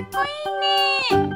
っこいいね。